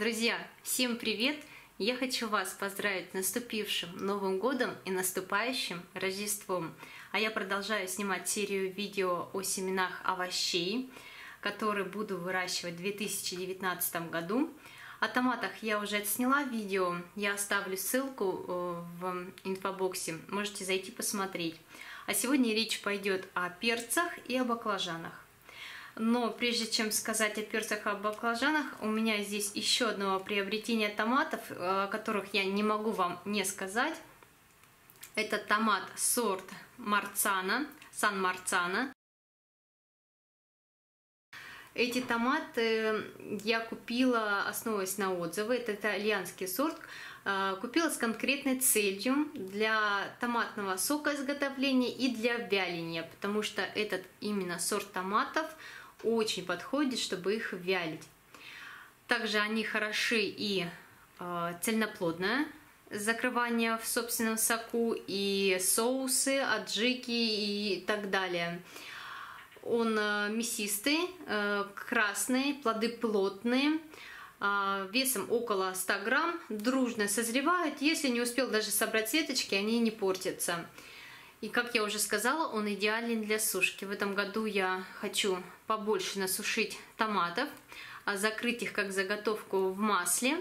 Друзья, всем привет! Я хочу вас поздравить с наступившим Новым Годом и наступающим Рождеством. А я продолжаю снимать серию видео о семенах овощей, которые буду выращивать в 2019 году. О томатах я уже отсняла видео, я оставлю ссылку э, в инфобоксе, можете зайти посмотреть. А сегодня речь пойдет о перцах и о баклажанах. Но прежде чем сказать о перцах и о баклажанах, у меня здесь еще одно приобретение томатов, э, о которых я не могу вам не сказать. Это томат сорт Марцана, Сан Марцана. Эти томаты я купила, основываясь на отзывы. Это итальянский сорт. Э, купила с конкретной целью для томатного сока изготовления и для вяления, потому что этот именно сорт томатов – очень подходит, чтобы их вялить. Также они хороши и э, цельноплодное закрывание в собственном соку, и соусы, аджики и так далее. Он э, мясистый, э, красный, плоды плотные, э, весом около 100 грамм, дружно созревают. Если не успел даже собрать веточки, они не портятся. И, как я уже сказала, он идеален для сушки. В этом году я хочу побольше насушить томатов, а закрыть их как заготовку в масле.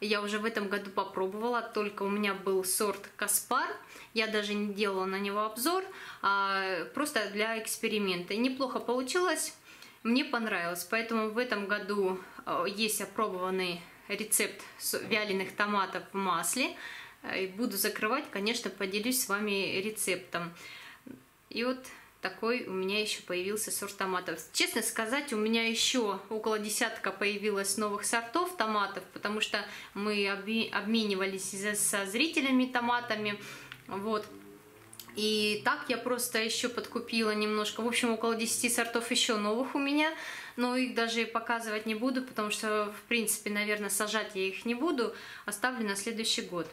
Я уже в этом году попробовала, только у меня был сорт Каспар. Я даже не делала на него обзор, а просто для эксперимента. Неплохо получилось, мне понравилось. Поэтому в этом году э, есть опробованный рецепт вяленых томатов в масле. Э, и буду закрывать, конечно, поделюсь с вами рецептом. И вот такой у меня еще появился сорт томатов. Честно сказать, у меня еще около десятка появилось новых сортов томатов, потому что мы обменивались со зрителями томатами. Вот. И так я просто еще подкупила немножко. В общем, около 10 сортов еще новых у меня. Но их даже показывать не буду, потому что, в принципе, наверное, сажать я их не буду. Оставлю на следующий год.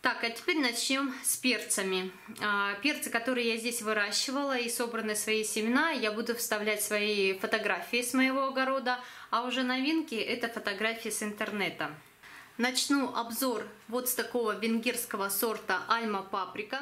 Так, а теперь начнем с перцами. А, перцы, которые я здесь выращивала и собраны свои семена, я буду вставлять свои фотографии с моего огорода, а уже новинки это фотографии с интернета. Начну обзор вот с такого венгерского сорта Альма Паприка.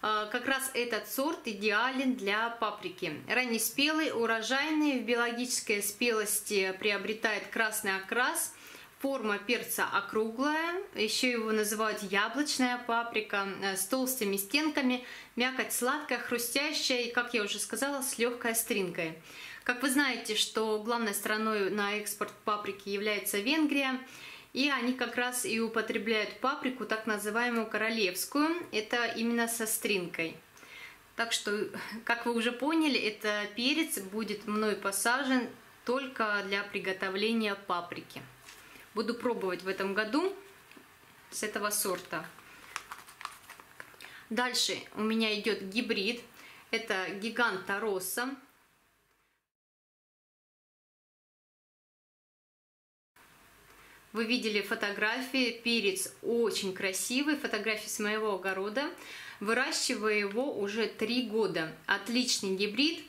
А, как раз этот сорт идеален для паприки. Раннеспелый, урожайный, в биологической спелости приобретает красный окрас – Форма перца округлая, еще его называют яблочная паприка, э, с толстыми стенками, мякоть сладкая, хрустящая и, как я уже сказала, с легкой остринкой. Как вы знаете, что главной страной на экспорт паприки является Венгрия, и они как раз и употребляют паприку, так называемую королевскую, это именно со стринкой. Так что, как вы уже поняли, это перец будет мной посажен только для приготовления паприки. Буду пробовать в этом году с этого сорта. Дальше у меня идет гибрид. Это гиганта Росса. Вы видели фотографии, перец очень красивый, фотографии с моего огорода. Выращиваю его уже три года. Отличный гибрид,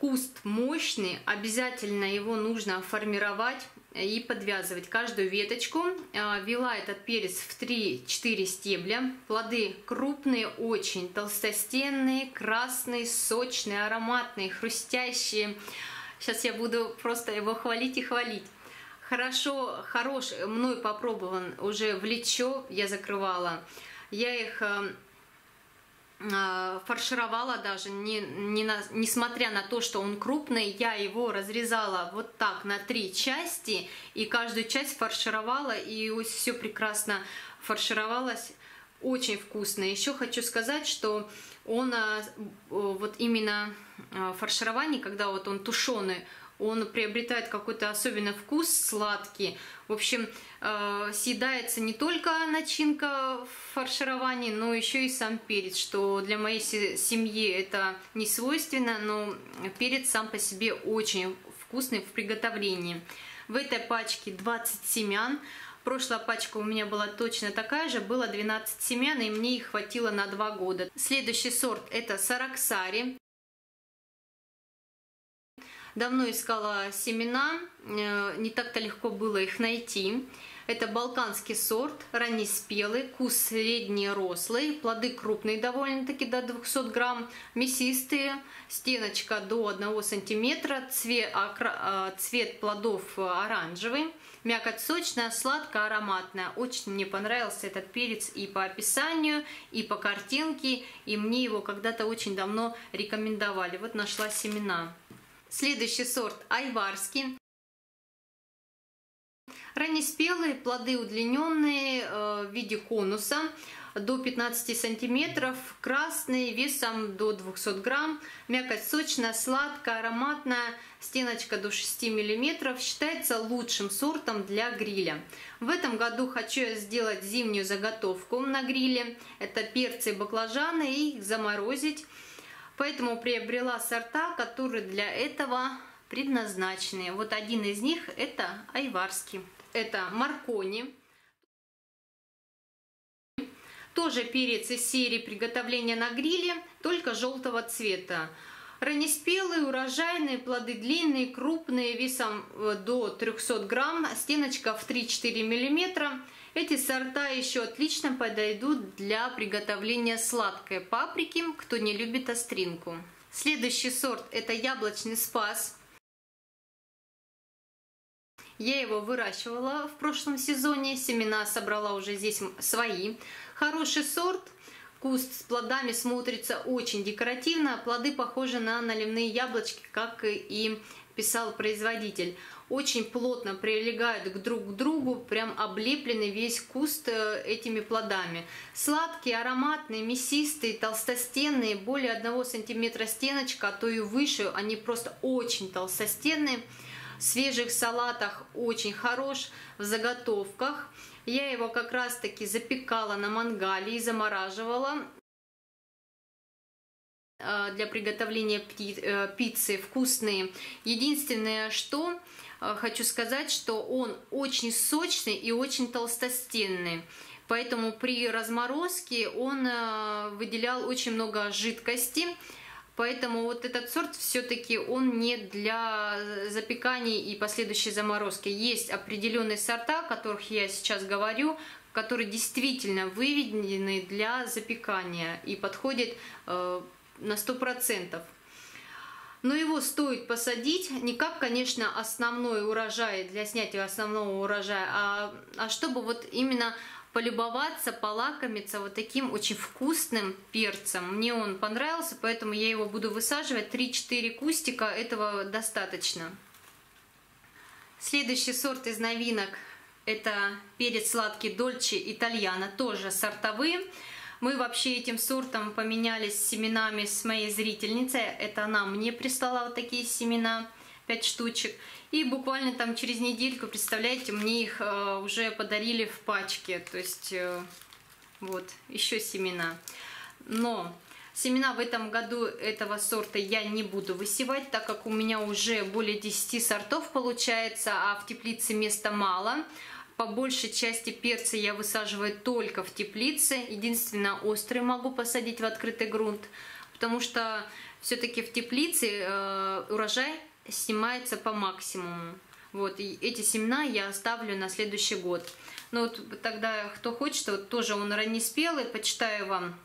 Куст мощный, обязательно его нужно формировать и подвязывать каждую веточку. А, вела этот перец в 3-4 стебля. Плоды крупные, очень толстостенные, красные, сочные, ароматные, хрустящие. Сейчас я буду просто его хвалить и хвалить. Хорошо, хорош, мной попробован уже в лечо, я закрывала. Я их а, фаршировала даже, не, не на, несмотря на то, что он крупный, я его разрезала вот так на три части, и каждую часть фаршировала, и все прекрасно фаршировалось, очень вкусно. Еще хочу сказать, что он а, вот именно а, фарширование, когда вот он тушеный, он приобретает какой-то особенный вкус сладкий. В общем, э, съедается не только начинка в фаршировании, но еще и сам перец, что для моей семьи это не свойственно, но перец сам по себе очень вкусный в приготовлении. В этой пачке 20 семян. Прошлая пачка у меня была точно такая же, было 12 семян, и мне их хватило на 2 года. Следующий сорт это Сараксари. Давно искала семена, э, не так-то легко было их найти. Это балканский сорт, раннеспелый, кус средний рослый, плоды крупные довольно-таки до 200 грамм, мясистые, стеночка до 1 сантиметра, цвет, а, цвет плодов оранжевый, мякоть сочная, сладкая, ароматная. Очень мне понравился этот перец и по описанию, и по картинке, и мне его когда-то очень давно рекомендовали. Вот нашла семена. Следующий сорт айварский. Раннеспелые, плоды удлиненные э, в виде конуса до 15 сантиметров, красные, весом до 200 грамм, мякоть сочная, сладкая, ароматная, стеночка до 6 миллиметров, считается лучшим сортом для гриля. В этом году хочу сделать зимнюю заготовку на гриле, это перцы и баклажаны, и их заморозить. Поэтому приобрела сорта, которые для этого предназначены. Вот один из них это айварский. Это маркони. Тоже перец из серии приготовления на гриле, только желтого цвета. Раннеспелые, урожайные, плоды длинные, крупные, весом э, до 300 грамм, стеночка в 3-4 миллиметра. Эти сорта еще отлично подойдут для приготовления сладкой паприки, кто не любит остринку. Следующий сорт это яблочный спас. Я его выращивала в прошлом сезоне, семена собрала уже здесь свои. Хороший сорт, куст с плодами смотрится очень декоративно, плоды похожи на наливные яблочки, как и писал производитель очень плотно прилегают к друг к другу, прям облепленный весь куст э, этими плодами. Сладкие, ароматные, мясистые, толстостенные, более 1 сантиметра стеночка, а то и выше, они просто очень толстостенные. В свежих салатах очень хорош, в заготовках. Я его как раз таки запекала на мангале и замораживала э, для приготовления э, пиццы вкусные. Единственное, что Э, хочу сказать, что он очень сочный и очень толстостенный. Поэтому при разморозке он выделял очень много жидкости. Поэтому вот этот сорт все-таки он не для запекания и последующей заморозки. Есть определенные сорта, о которых я сейчас говорю, которые действительно выведены для запекания и подходят э, на 100% но его стоит посадить не как, конечно, основной урожай для снятия основного урожая, а, а чтобы вот именно полюбоваться, полакомиться вот таким очень вкусным перцем. Мне он понравился, поэтому я его буду высаживать. 3-4 кустика, этого достаточно. Следующий сорт из новинок это перец сладкий Дольче Итальяно, тоже сортовые. Мы вообще этим сортом поменялись семенами с моей зрительницей. Это она мне прислала вот такие семена, 5 штучек. И буквально там через недельку, представляете, мне их э, уже подарили в пачке. То есть э, вот, еще семена. Но Семена в этом году этого сорта я не буду высевать, так как у меня уже более 10 сортов получается, а в теплице места мало. По большей части перца я высаживаю только в теплице. Единственное, острый могу посадить в открытый грунт, потому что все-таки в теплице э, урожай снимается по максимуму. Вот, и эти семена я оставлю на следующий год. Ну вот тогда, кто хочет, вот тоже он раннеспелый, почитаю вам.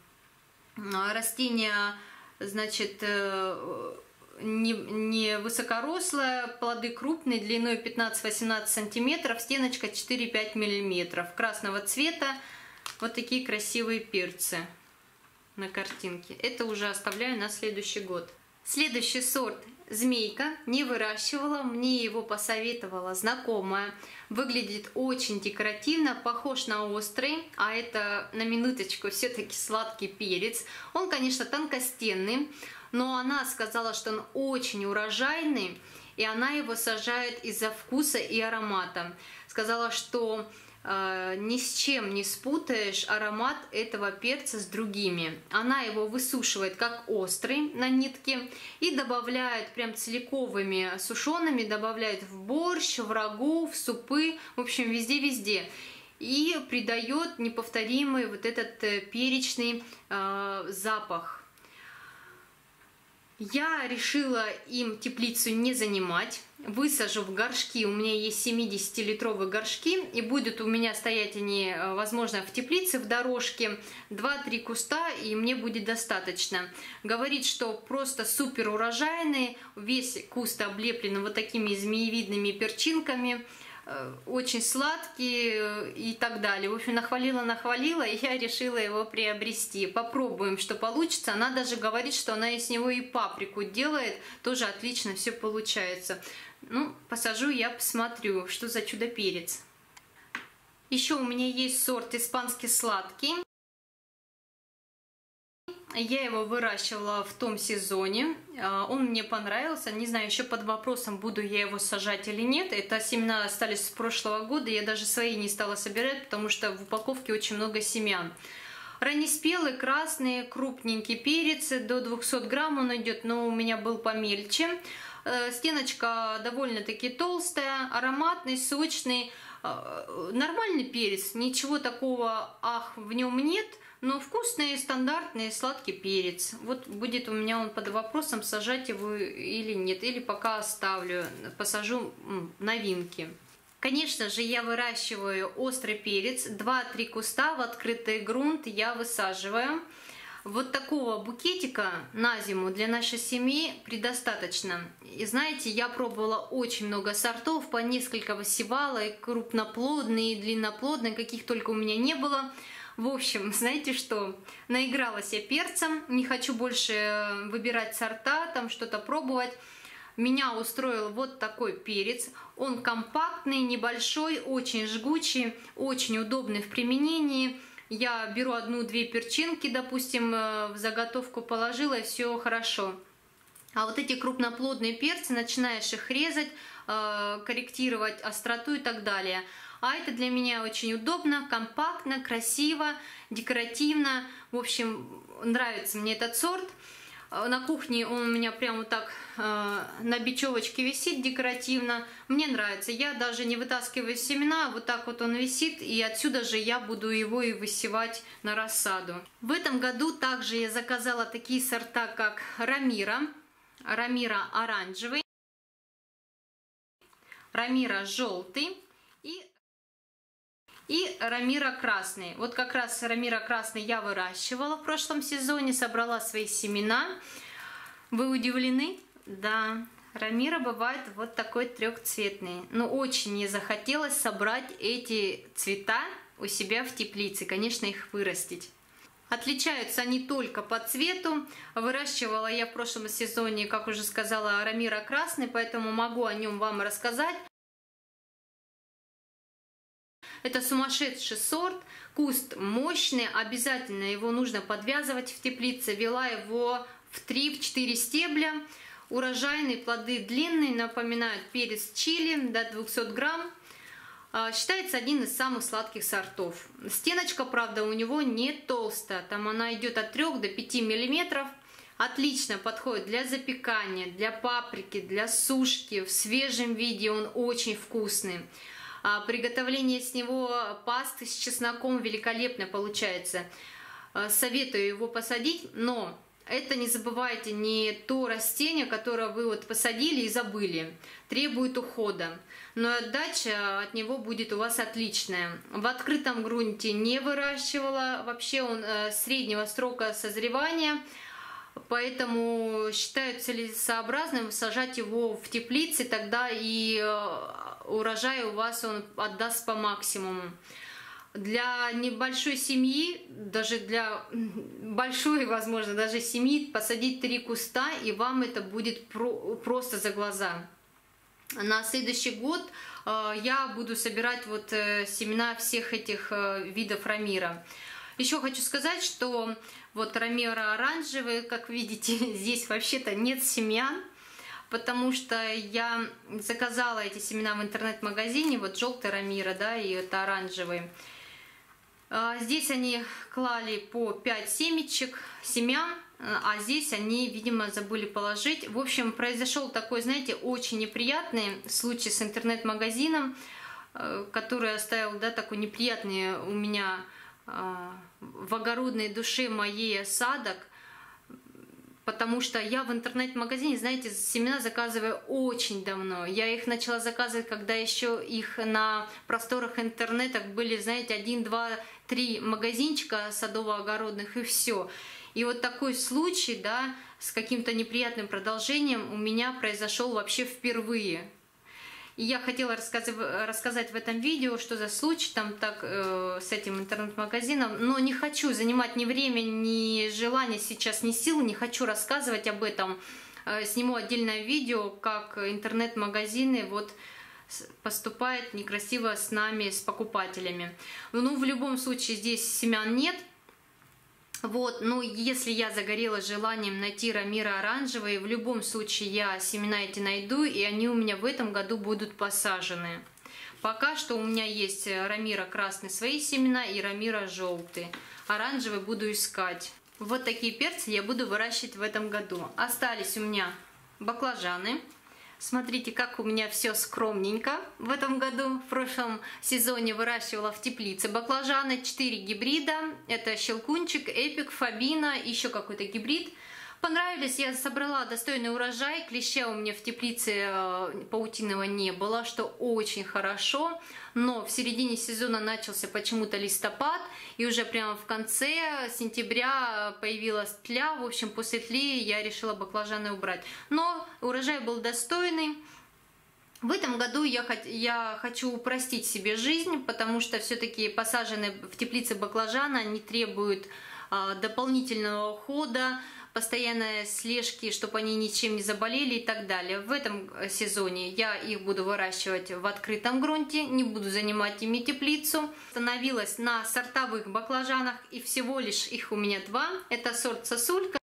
Растения, значит, э, не, не высокорослая, плоды крупные, длиной 15-18 сантиметров, стеночка 4-5 миллиметров, красного цвета. Вот такие красивые перцы на картинке. Это уже оставляю на следующий год. Следующий сорт змейка не выращивала, мне его посоветовала знакомая. Выглядит очень декоративно, похож на острый, а это на минуточку все-таки сладкий перец. Он, конечно, тонкостенный, но она сказала, что он очень урожайный, и она его сажает из-за вкуса и аромата. Сказала, что ни с чем не спутаешь аромат этого перца с другими. Она его высушивает как острый на нитке и добавляет прям целиковыми сушеными, добавляет в борщ, в рагу, в супы, в общем, везде-везде и придает неповторимый вот этот э, перечный э, запах Я решила им теплицу не занимать, высажу в горшки, у меня есть 70-литровые горшки, и будут у меня стоять они, э, возможно, в теплице, в дорожке, 2-3 куста, и мне будет достаточно. Говорит, что просто супер урожайный, весь куст облеплен вот такими змеевидными перчинками, очень сладкий э, и так далее. В общем, нахвалила, нахвалила, и я решила его приобрести. Попробуем, что получится. Она даже говорит, что она из него и паприку делает. Тоже отлично все получается. Ну, посажу я, посмотрю, что за чудо-перец. Еще у меня есть сорт испанский сладкий. Я его выращивала в том сезоне. А, он мне понравился. Не знаю, еще под вопросом, буду я его сажать или нет. Это семена остались с прошлого года. Я даже свои не стала собирать, потому что в упаковке очень много семян. Раннеспелый, красный, крупненький перец. До 200 грамм он идет, но у меня был помельче. Э, стеночка довольно-таки толстая, ароматный, сочный. Э, нормальный перец, ничего такого, ах, в нем нет – но вкусный, стандартный, сладкий перец. Вот будет у меня он под вопросом, сажать его или нет. Или пока оставлю, посажу новинки. Конечно же, я выращиваю острый перец. 2-3 куста в открытый грунт я высаживаю. Вот такого букетика на зиму для нашей семьи предостаточно. И знаете, я пробовала очень много сортов, по несколько высевала, и крупноплодные, и длинноплодные, каких только у меня не было. В общем, знаете что, наигралась я перцем, не хочу больше э, выбирать сорта, там что-то пробовать. Меня устроил вот такой перец. Он компактный, небольшой, очень жгучий, очень удобный в применении. Я беру одну-две перчинки, допустим, э, в заготовку положила, все хорошо. А вот эти крупноплодные перцы, начинаешь их резать, э, корректировать остроту и так далее – а это для меня очень удобно, компактно, красиво, декоративно. В общем, нравится мне этот сорт. Э, на кухне он у меня прямо так э, на бечевочке висит декоративно. Мне нравится. Я даже не вытаскиваю семена, вот так вот он висит, и отсюда же я буду его и высевать на рассаду. В этом году также я заказала такие сорта, как Рамира, Рамира оранжевый, Рамира желтый и и Рамира Красный. Вот как раз Рамира Красный я выращивала в прошлом сезоне, собрала свои семена. Вы удивлены? Да, Рамира бывает вот такой трехцветный. Но очень мне захотелось собрать эти цвета у себя в теплице, конечно, их вырастить. Отличаются они только по цвету. Выращивала я в прошлом сезоне, как уже сказала, Рамира красный, поэтому могу о нем вам рассказать. Это сумасшедший сорт, куст мощный, обязательно его нужно подвязывать в теплице. Вела его в 3-4 стебля. Урожайные плоды длинные, напоминают перец чили до 200 грамм. А, считается один из самых сладких сортов. Стеночка, правда, у него не толстая. Там она идет от 3 до 5 миллиметров. Отлично подходит для запекания, для паприки, для сушки. В свежем виде он очень вкусный. А, приготовление с него пасты с чесноком великолепно получается. А, советую его посадить, но это не забывайте не то растение, которое вы вот посадили и забыли, требует ухода. Но отдача от него будет у вас отличная. В открытом грунте не выращивала, вообще он э, среднего срока созревания – Поэтому считаю целесообразным сажать его в теплице, тогда и э, урожай у вас он отдаст по максимуму. Для небольшой семьи, даже для большой, возможно, даже семьи, посадить три куста, и вам это будет про просто за глаза. На следующий год э, я буду собирать вот э, семена всех этих видов рамира. Еще хочу сказать, что вот рамера оранжевый, как видите, здесь вообще-то нет семян, потому что я заказала эти семена в интернет-магазине, вот желтый рамира, да, и это оранжевый. А, здесь они клали по 5 семечек, семян, а здесь они, видимо, забыли положить. В общем, произошел такой, знаете, очень неприятный случай с интернет-магазином, э, который оставил, да, такой неприятный у меня в огородной душе моей осадок. потому что я в интернет-магазине, знаете, семена заказываю очень давно. Я их начала заказывать, когда еще их на просторах интернета были, знаете, один, два, три магазинчика садово-огородных и все. И вот такой случай, да, с каким-то неприятным продолжением у меня произошел вообще впервые. И я хотела рассказать, рассказать в этом видео, что за случай там так э, с этим интернет-магазином, но не хочу занимать ни время, ни желания сейчас, ни сил, не хочу рассказывать об этом. Э, сниму отдельное видео, как интернет-магазины вот поступает некрасиво с нами, с покупателями. Ну, в любом случае, здесь семян нет, вот, ну, если я загорела желанием найти Рамира оранжевые, в любом случае я семена эти найду, и они у меня в этом году будут посажены. Пока что у меня есть Рамира красный свои семена и Рамира желтые. Оранжевый буду искать. Вот такие перцы я буду выращивать в этом году. Остались у меня баклажаны. Смотрите, как у меня все скромненько в этом году. В прошлом сезоне выращивала в теплице баклажаны. 4 гибрида. Это щелкунчик, эпик, фабина, еще какой-то гибрид – понравились. Я собрала достойный урожай. Клеща у меня в теплице э, паутиного не было, что очень хорошо. Но в середине сезона начался почему-то листопад, и уже прямо в конце сентября появилась тля. В общем, после тли я решила баклажаны убрать. Но урожай был достойный. В этом году я, я хочу упростить себе жизнь, потому что все-таки посаженные в теплице баклажаны, они требуют а, дополнительного ухода, постоянной слежки, чтобы они ничем не заболели и так далее. В этом э, сезоне я их буду выращивать в открытом грунте, не буду занимать ими теплицу. Становилась на сортовых баклажанах и всего лишь их у меня два. Это сорт сосулька,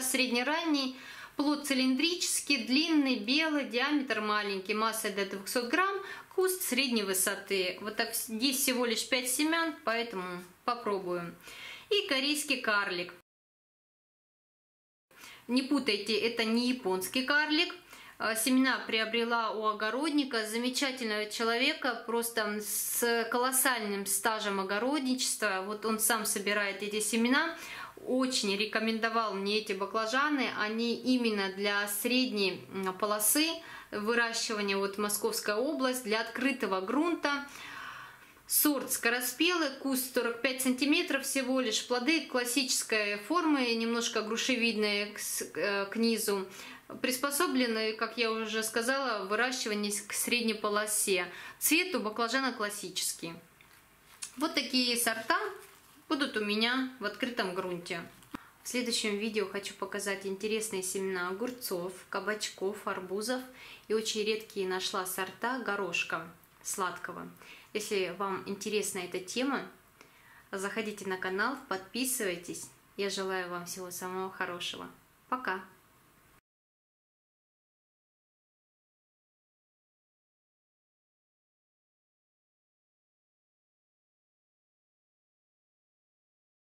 среднеранний, плод цилиндрический, длинный, белый, диаметр маленький, масса до 200 грамм, куст средней высоты. Вот так здесь всего лишь 5 семян, поэтому попробуем. И корейский карлик. Не путайте, это не японский карлик. А, семена приобрела у огородника, замечательного человека, просто с колоссальным стажем огородничества. Вот он сам собирает эти семена. Очень рекомендовал мне эти баклажаны. Они именно для средней полосы выращивания, вот Московская область, для открытого грунта. Сорт скороспелый, куст 45 сантиметров всего лишь, плоды классической формы, немножко грушевидные к, э, к низу, приспособлены, как я уже сказала, выращивание к средней полосе. Цвет у баклажана классический. Вот такие сорта будут у меня в открытом грунте. В следующем видео хочу показать интересные семена огурцов, кабачков, арбузов и очень редкие нашла сорта горошка сладкого. Если вам интересна эта тема, заходите на канал, подписывайтесь. Я желаю вам всего самого хорошего. Пока!